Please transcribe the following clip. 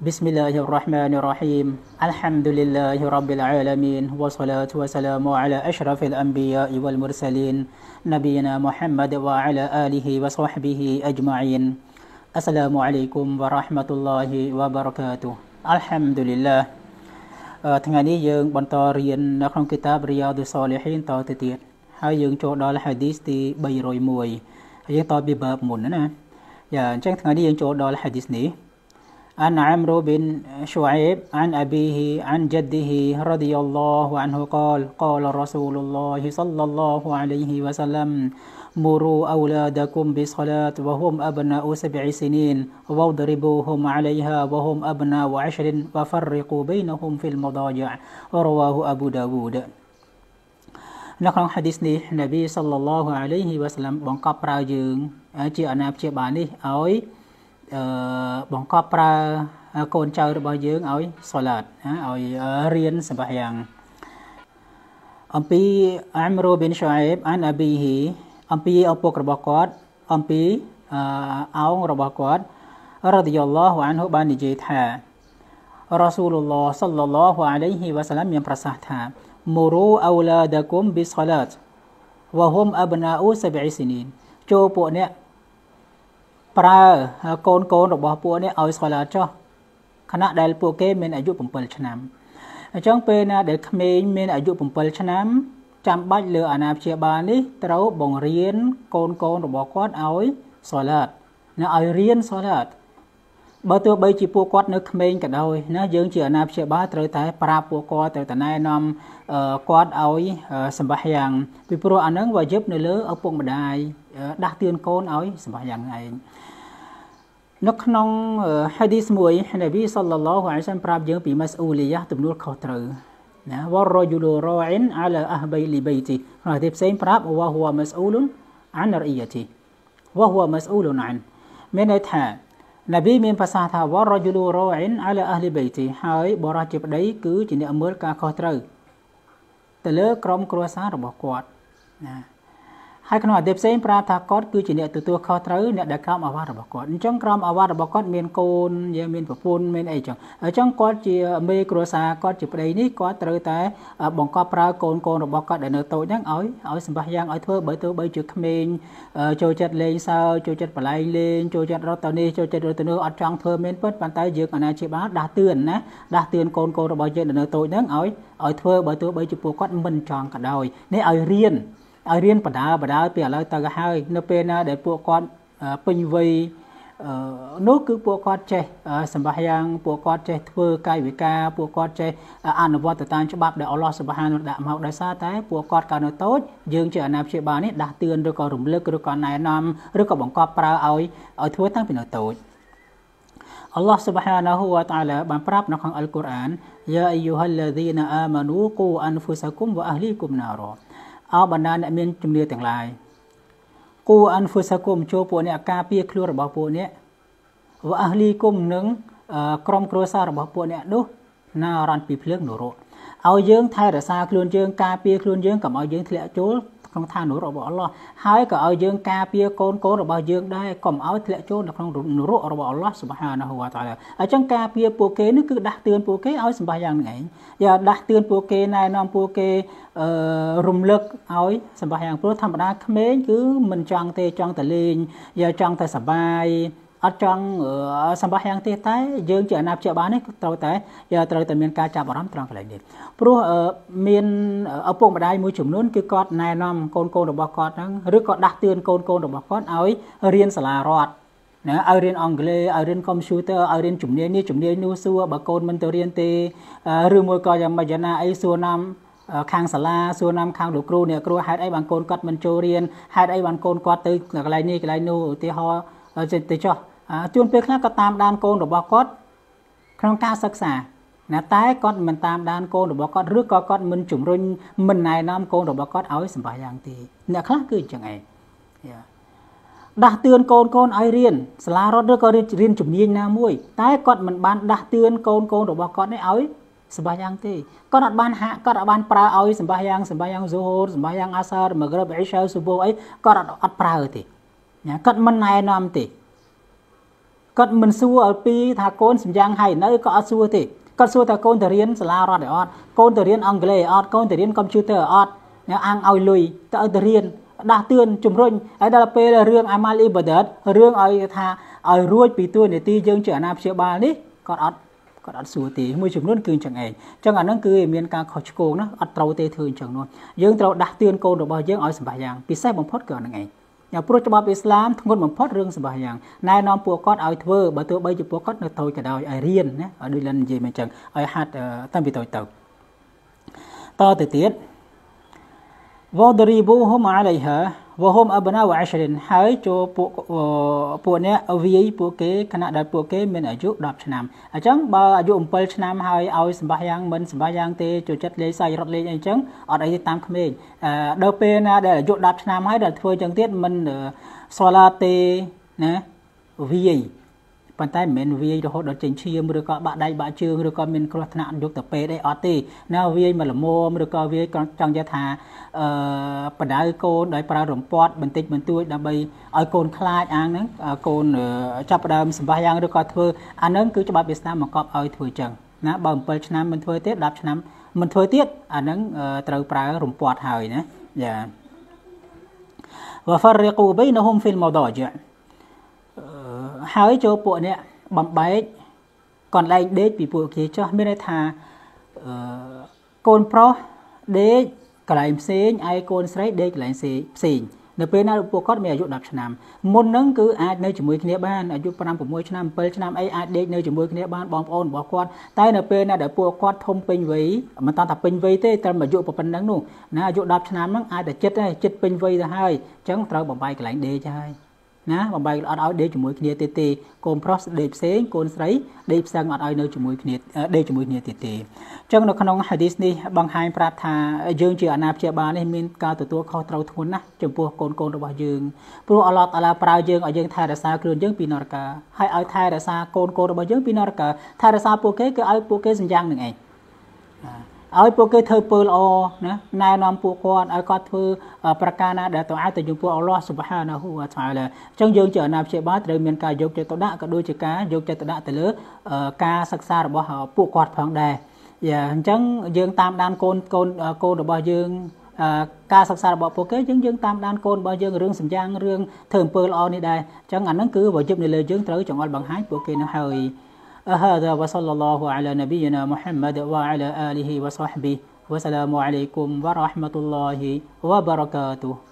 بسم الله الرحمن الرحيم الحمد لله رب العالمين والصلاة والسلام على أشرف الأنبياء والمرسلين نبينا محمد وعلى آله وصحبه أجمعين السلام عليكم ورحمة الله وبركاته الحمد لله ថ្ងៃនេះយើងបន្តរៀននៅក្នុងគីតាបរីយ៉ាឌុសលីហ៊ីនតទៅទៀតហើយយើងចូលដល់ហាឌីសទី301ហើយយើងតពីបើមុនណាយ៉ាអញ្ចឹងថ្ងៃនេះយើងចូលដល់ហាឌីសនេះ عن عمرو بن شعيب عن أبيه عن جده رضي الله عنه قال قال رسول الله صلى الله عليه وسلم مروا أولادكم بالصلاة وهم أبناء سبع سنين واضربوهم عليها وهم أبناء عشر وفرقوا بينهم في المضاجع رواه أبو داود នៅក្នុងហាឌីសនេះនប៊ីសល្លឡោះអាឡៃហ៊ីវ៉ាសឡាំបង្កប់ប្រើយើងជាអាណាព្យាបាលនេះឲ្យ អឺបង្កប់ប្រើកូនចៅរបស់យើងឲ្យសូឡាតឲ្យរៀនសម្បាយ៉ាងអំពីអាមរ៉ូប៊ីនឈូអេបអានអាប៊ីហ៊ីអំពីឪពុករបស់គាត់អំពីអោងរបស់គាត់រ៉ាឌីយ៉ាឡោះអានហូបាននិយាយថារ៉ាស៊ូលឡោះសល្លឡោះអាឡៃហ៊ីវ៉ាសាឡាមមានប្រសាសន៍ថាមូរូអោឡាដាគុំប៊ីសឡាតវហុំអបណាអ៊ូសប៊ីស៊ីនីនចូលពួកអ្នក ប្រើកូនកូនរបស់ពួកនេះឲ្យស្គាល់ចោះខណៈដែលពួកគេមានអាយុ7ឆ្នាំអញ្ចឹងពេលណាដែលក្មេងមានអាយុ7ឆ្នាំចាំបាច់លើអាណាព្យាបាលនេះត្រូវបង្រៀនកូនកូនរបស់គាត់ឲ្យសូឡាតណាឲ្យរៀនសូឡាត បើទោះបីជាពួកគាត់នៅក្មេងក៏ដោយណាយើងជាអាណាព្យាបាលត្រូវតែប្រាប់ពួកគាត់ត្រូវតែណែនាំគាត់ឲ្យសម្បះយ៉ាងពីព្រោះអានឹងវាយឹបនៅលើឪពុកម្ដាយដាស់តឿនកូនឲ្យសម្បះយ៉ាងឯងនៅក្នុងហាឌីសមួយនប៊ីសល្លឡោះអាឡៃសាំប្រាប់យើងពីម៉ាស្អ៊ូលីយ៉ាទំនួលខុសត្រូវណាវរយូលរ៉អ៊ីនអាឡាអះបៃលីបៃទីក្នុងទីផ្សេងប្រាប់វ៉ាហួម៉ាស្អ៊ូលអានរអ៊ីយ៉ាទីវ៉ាហួម៉ាស្អ៊ូលអានមានន័យថា នប៊ីមានប្រសាសន៍ថាវរយូលរ៉អ៊ីនអាឡាអះលីបៃទីហើយបរិជាប្តីគឺជាអ្នកមើលការខុសត្រូវទៅលើក្រុមគ្រួសាររបស់គាត់ណា ហើយក្នុងអតីតផ្សេងប្រាប់ថាគាត់គឺជាអ្នកទទួលខុសត្រូវអ្នកដែលក្រោមអាវ៉ារបស់គាត់អញ្ចឹងក្រោមអាវ៉ារបស់គាត់មានកូនយើងមានប្រពន្ធមានអីចឹងអញ្ចឹងគាត់ជាមេគ្រួសារគាត់ជាប្តីនេះគាត់ត្រូវតែបង្កប់ប្រើកូនកូនរបស់គាត់ដែលនៅតូចហ្នឹងឲ្យឲ្យសម្បាយ៉ាងឲ្យធ្វើបើទោះបីជាក្មេងចូលចិត្តលេងសើចូលចិត្តបលែងលេងចូលចិត្តរត់ទៅនេះចូលចិត្តរត់ទៅនោះអត់ចង់ធ្វើមែនពិតប៉ុន្តែយើងអាណាជាបាលដាស់តឿនណាដាស់តឿនកូនកូនរបស់យើងដែលនៅតូចហ្នឹងឲ្យឲ្យធ្វើបើទោះបីជាពួកគាត់មិនចង់ក៏ដោយនេះឲ្យរៀន ឲ្យរៀនបដាបដាពីឥឡូវទៅហើយ នៅពេលណាដែលពួកគាត់ពេញវ័យនោះគឺពួកគាត់ចេះសម្បាយ៉ាងពួកគាត់ចេះធ្វើកាយវិការពួកគាត់ចេះអនុវត្តទៅតាមច្បាប់ដែលអល់ឡោះសុបហានដាក់មកដោយសារតែពួកគាត់កាលនៅតូចយើងជាអាណាព្យាបាលនេះដាស់តឿនឬក៏រំលឹកឬក៏ណែនាំឬក៏បង្កប់ប្រើឲ្យឲ្យធ្វើតាំងពីនៅតូចអល់ឡោះសុបហានហូវតាឡាបានប្រាប់នៅក្នុងអល់កុរអានយ៉ាអាយូហាល់ឡាឌីណាអាម៉ានូកូអានហ្វូសាគុមវ៉ាអហ្លីគុមណារ៉ា អោបណ្ដាអ្នកមានជំនឿទាំងឡាយគូអានហ្វុសាគុំចូលពួកអ្នកការពារខ្លួនរបស់ពួកអ្នកវអះលីគុំនឹងក្រុមគ្រួសាររបស់ពួកអ្នកនោះណារ៉ាន់ពីភ្លើងនរកឲ្យយើងថែរក្សាខ្លួនយើងការពារខ្លួនយើងកុំឲ្យយើងធ្លាក់ចូល ក្នុងឋាននរករបស់អល់ឡោះហើយក៏ឲ្យយើងការពារកូនកូនរបស់យើងដែរកុំឲ្យធ្លាក់ចូលនៅក្នុងនរករបស់អល់ឡោះសុបហានហូវតាឡាអញ្ចឹងការពារពួកគេនេះគឺដាស់តឿនពួកគេឲ្យសម្បាយ៉ាងហ្នឹងឯងយ៉ាដាស់តឿនពួកគេណែនាំពួកគេអឺរំលឹកឲ្យសម្បាយ៉ាងព្រោះធម្មតាក្មេងគឺមិនចង់ទេចង់តែលេងយ៉ាចង់តែសបាយ អត់ចង់សម្បាយ៉ាងទេតែយើងជាអាណាព្យាបាលនេះត្រូវតែត្រូវតែមានការចាប់អារម្មណ៍ត្រង់កន្លែងនេះព្រោះមានឪពុកម្ដាយមួយចំនួនគឺគាត់ណែនាំកូនកូនរបស់គាត់ហ្នឹងឬក៏ដាស់តឿនកូនកូនរបស់គាត់ឲ្យរៀនសាលារដ្ឋណាឲ្យរៀនអង់គ្លេសឲ្យរៀនកុំព្យូទ័រឲ្យរៀនជំនាញនេះជំនាញនោះសួរបើកូនមិនទៅរៀនទេឬមួយក៏យ៉ាងម៉េចណាអីសួរណាំខាងសាលាសួរណាំខាងលោកគ្រូអ្នកគ្រូហេតុអីបានកូនគាត់មិនចូលរៀនហេតុអីបានកូនគាត់ទៅកន្លែងនេះកន្លែងនោះឧទាហរណ៍ទៅចោះ ជួនពេលខ្លះក៏តាមដានកូនរបស់គាត់ក្នុងការសិក្សាណាតែគាត់មិនតាមដានកូនរបស់គាត់ឬក៏គាត់មិនជំរុញមិនណែនាំកូនរបស់គាត់ឲ្យសម្បាយ៉ាងទេអ្នកខ្លះគឺអញ្ចឹងឯងដាស់តឿនកូនកូនឲ្យរៀនសាលារដ្ឋឬក៏រៀនជំនាញណាមួយ តែគាត់មិនបានដាស់តឿនកូនកូនរបស់គាត់នេះឲ្យសម្បាយ៉ាងទេគាត់អត់បានហាក់គាត់អត់បានប្រើឲ្យសម្បាយ៉ាងសម្បាយ៉ាងហ្សូហូរសម្បាយ៉ាងអាសារមក្រឹបអ៊ីសាស៊ូបូអីគាត់អត់អត់ប្រើទេណាគាត់មិនណែនាំទេ គាត់មិនសួរឲ្យពីថាកូនសម្យ៉ាងហើយនៅក៏អត់សួរទេគាត់សួរថាកូនទៅរៀនសាលារដ្ឋអត់កូនទៅរៀនអង់គ្លេសអត់កូនទៅរៀនកុំព្យូទ័រអត់អាំងឲ្យលុយទៅឲ្យទៅរៀនដាស់តឿនជំរុញហើយដល់ពេលរឿងអាម៉ាល់អ៊ីបាដតរឿងឲ្យថាឲ្យរួចពីទួនាទីយើងជាអាណាព្យាបាលនេះគាត់អត់គាត់អត់សួរទេមួយចំនួនគឺអញ្ចឹងឯងអញ្ចឹងអាហ្នឹងគឺមានការខុសឆ្គងណាអត់ត្រូវទេធ្វើអញ្ចឹងនោះយើងត្រូវដាស់តឿនកូនរបស់យើងឲ្យសម្បាយ៉ាងពិសេសបំផុតគឺអាហ្នឹងឯង យ៉ាងព្រោះច្បាប់អ៊ីស្លាមធ្ងន់បំផុតរឿងសម្បាយ៉ាងណែនាំពួកគាត់ឲ្យធ្វើបើទោះបីជាពួកគាត់នៅតូចក៏ដោយឲ្យរៀនណាឲ្យដូចលិននិយាយមិនចឹងឲ្យហាត់តាំងពីតូចទៅតទៅទៀតវ៉ាដរីប៊ូហុមអាឡៃហា យចូលពួកពួកអ្នកវាយពួកគេខណៈដែលពួកគេមានអាយុ10ឆ្នាំអញ្ចឹងបើអាយុ7ឆ្នាំហើយឲ្យសម្បាយ៉ាងមិនសម្បាយ៉ាងទេចូលចិត្តលេងសាយរត់លេងអីចឹងអត់អីទេតាមក្មេងដល់ពេលណាដែលអាយុ10ឆ្នាំហើយដែលធ្វើចឹងទៀតមិនសូឡាទេណាវាយ ប៉ុន្តែមិនមែនវាយរហូតដល់ចេញឈាមឬក៏បាក់ដៃបាក់ជើងឬក៏មានគ្រោះថ្នាក់យកទៅពេទ្យអីអត់ទេណាវាយមកល្មមឬក៏វាយចង់និយាយថាអឺបដៅកូនដោយប្រើរំពាត់បន្តិចបន្តួចដើម្បីឲ្យកូនខ្លាចអាងហ្នឹងកូនចាប់ដើមសម្បាយ៉ាងឬក៏ធ្វើអាហ្នឹងគឺច្បាប់វាស្នាបង្កប់ឲ្យធ្វើចឹងណាបើ7ឆ្នាំមិនធ្វើទេ10ឆ្នាំមិនធ្វើទៀតអាហ្នឹងត្រូវប្រើរំពាត់ហើយណាយ៉ា وفرقوا بينهم في المضاجع ហើយចូលពួកអ្នកបំបែកកន្លែងដេកពីពួកគេចោះមានន័យថាអឺកូនប្រុសដេកកន្លែងផ្សេងឯកូនស្រីដេកកន្លែងផ្សេងនៅពេលណាពួកគាត់មានអាយុ10ឆ្នាំមុនហ្នឹងគឺអាចនៅជាមួយគ្នាបានអាយុ5 6ឆ្នាំ7ឆ្នាំអីអាចដេកនៅជាមួយគ្នាបានបងប្អូនរបស់គាត់តែនៅពេលណាដែលពួកគាត់ធំពេញវ័យមិនតាន់តែពេញវ័យទេត្រឹមអាយុប៉ុណ្ណឹងនោះណាអាយុ10ឆ្នាំហ្នឹងអាចតែចិត្តហើយចិត្តពេញវ័យទៅហើយអញ្ចឹងត្រូវបំបាយកន្លែងដេកហើយ ណាបំបែកអត់ឲ្យដេកជាមួយគ្នាទេទេកូនប្រុសដេកផ្សេងកូនស្រីដេកផ្សេងអត់ឲ្យនៅជាមួយគ្នាដេកជាមួយគ្នាទេទេអញ្ចឹងនៅក្នុងហាឌីសនេះបង្ហាញប្រាប់ថាយើងជាអាណាព្យាបាលនេះមានការទទួលខុសត្រូវធ្ងន់ណាស់ចំពោះកូនកូនរបស់យើងព្រោះអល់ឡោះតាឡាប្រើយើងឲ្យយើងថែរក្សាខ្លួនយើងពីនរកាហើយឲ្យថែរក្សាកូនកូនរបស់យើងពីនរកាថែរក្សាពួកគេគឺឲ្យពួកគេសញ្ចាំងនឹងឯង ឲ្យពួកគេធ្វើពើល្អណាណែនាំពួកគាត់ឲ្យគាត់ធ្វើប្រការណាដែលទៅអាចទៅចំពោះអល់ឡោះសុបហានាហ៊ូវតាអាឡាអញ្ចឹងយើងជាអាណាព្យាបាលត្រូវមានការយកចិត្តទុកដាក់ក៏ដូចជាការយកចិត្តទុកដាក់ទៅលើការសិក្សារបស់ពួកគាត់ផងដែរយ៉ាអញ្ចឹងយើងតាមដានកូនកូនកូនរបស់យើងការសិក្សារបស់ពួកគេយើងយើងតាមដានកូនរបស់យើងរឿងសម្យ៉ាងរឿងធ្វើអំពើល្អនេះដែរអញ្ចឹងអាហ្នឹងគឺវាយឹបនៅលើយើងត្រូវចង្អុលបង្ហាញពួកគេនឹងហើយ هذا وصلى الله على نبينا محمد وعلى آله وصحبه. والسلام عليكم ورحمة الله وبركاته.